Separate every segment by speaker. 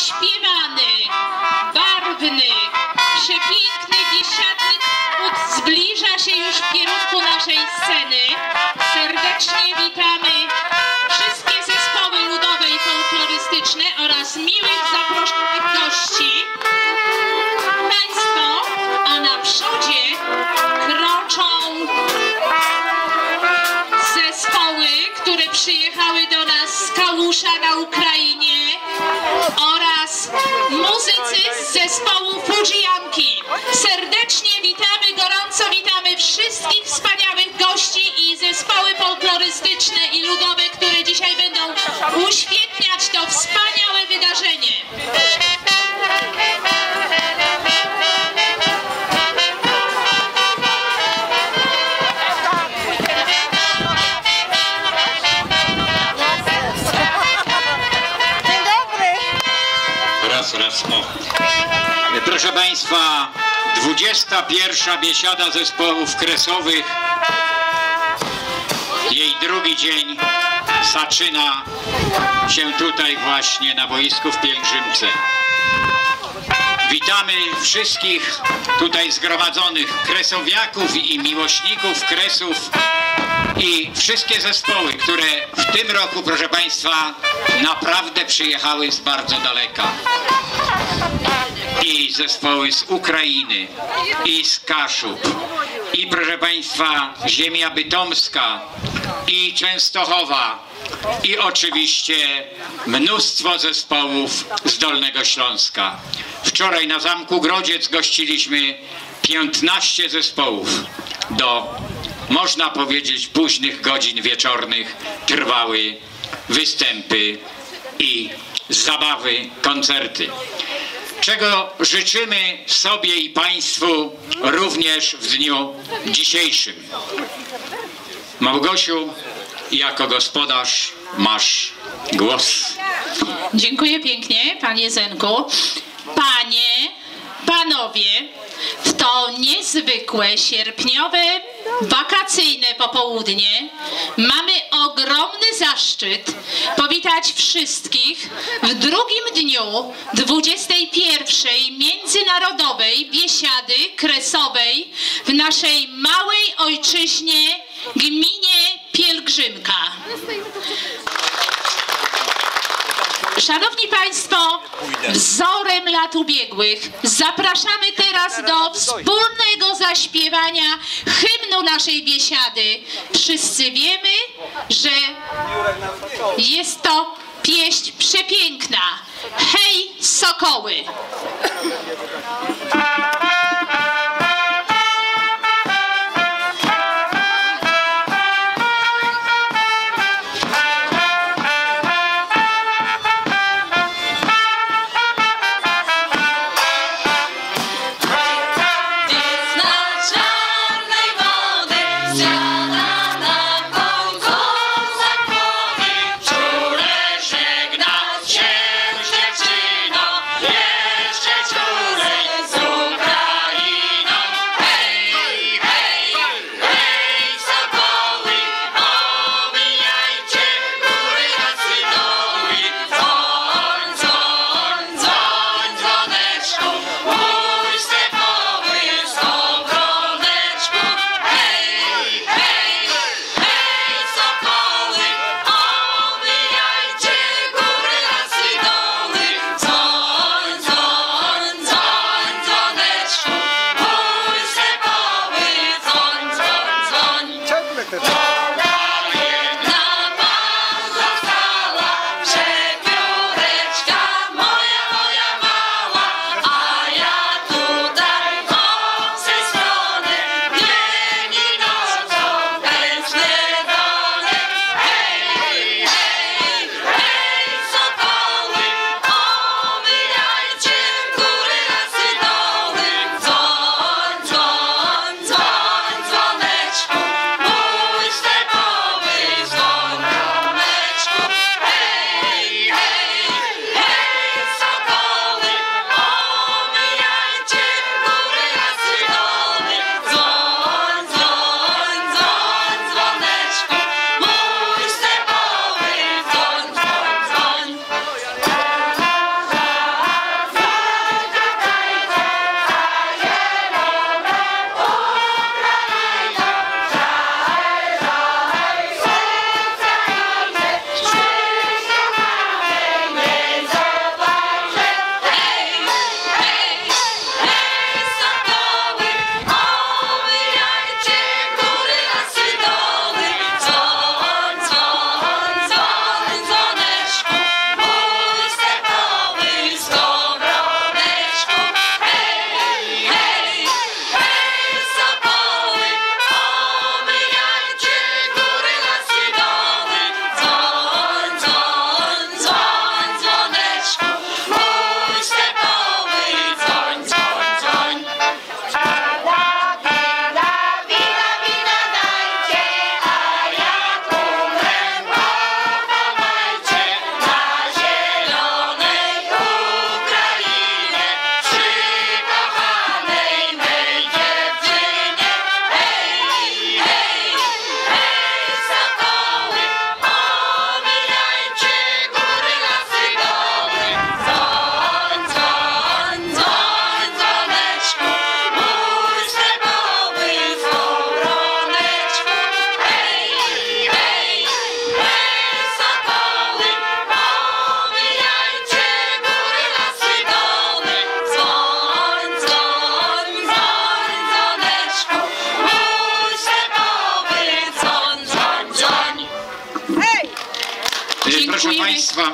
Speaker 1: zaśpiewany, barwny, przepiękny, biesiadny chód zbliża się już w kierunku naszej sceny. Serdecznie witamy wszystkie zespoły ludowe i folklorystyczne oraz miłych muzycy z zespołu Fujianki. Serdecznie witamy, gorąco witamy wszystkich wspaniałych gości i zespoły folklorystyczne i ludowe, które dzisiaj będą uświetniać
Speaker 2: Raz, raz, o. Proszę Państwa, 21. biesiada zespołów kresowych. Jej drugi dzień zaczyna się tutaj właśnie na boisku w Pielgrzymce. Witamy wszystkich tutaj zgromadzonych kresowiaków i miłośników kresów i wszystkie zespoły, które w tym roku, proszę Państwa, naprawdę przyjechały z bardzo daleka. I zespoły z Ukrainy, i z Kaszub, i proszę Państwa, ziemia bytomska, i Częstochowa, i oczywiście mnóstwo zespołów z Dolnego Śląska. Wczoraj na Zamku Grodziec gościliśmy 15 zespołów do można powiedzieć, późnych godzin wieczornych trwały występy i zabawy, koncerty. Czego życzymy sobie i Państwu również w dniu dzisiejszym. Małgosiu, jako gospodarz masz głos.
Speaker 1: Dziękuję pięknie, panie Zenku. Panie, panowie, to niezwykłe sierpniowe, wakacyjne popołudnie mamy ogromny zaszczyt powitać wszystkich w drugim dniu 21. Międzynarodowej Biesiady Kresowej w naszej małej ojczyźnie, gminie Pielgrzymka. Szanowni Państwo, wzorem lat ubiegłych zapraszamy teraz do wspólnego zaśpiewania hymnu naszej biesiady. Wszyscy wiemy, że jest to pieśń przepiękna. Hej, sokoły!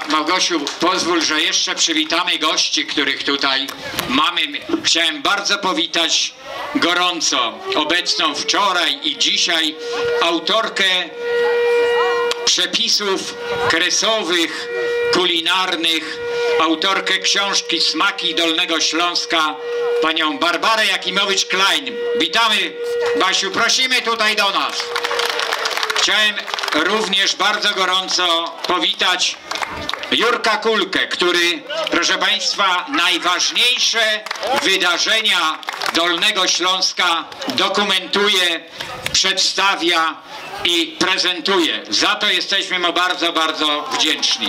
Speaker 2: Małgosiu, pozwól, że jeszcze przywitamy gości, których tutaj mamy. Chciałem bardzo powitać gorąco obecną wczoraj i dzisiaj autorkę przepisów kresowych, kulinarnych, autorkę książki Smaki Dolnego Śląska, panią Barbarę Jakimowicz-Klein. Witamy, Basiu, prosimy tutaj do nas. Chciałem również bardzo gorąco powitać Jurka Kulkę, który, proszę Państwa, najważniejsze wydarzenia Dolnego Śląska dokumentuje, przedstawia i prezentuje. Za to jesteśmy mu bardzo, bardzo wdzięczni.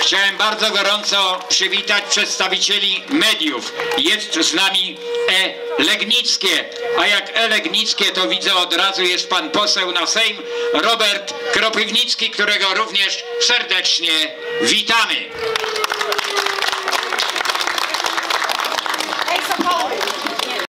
Speaker 2: Chciałem bardzo gorąco przywitać przedstawicieli mediów. Jest z nami E. Legnickie, a jak E. Legnickie to widzę od razu jest pan poseł na Sejm Robert Kropiwnicki, którego również serdecznie witamy.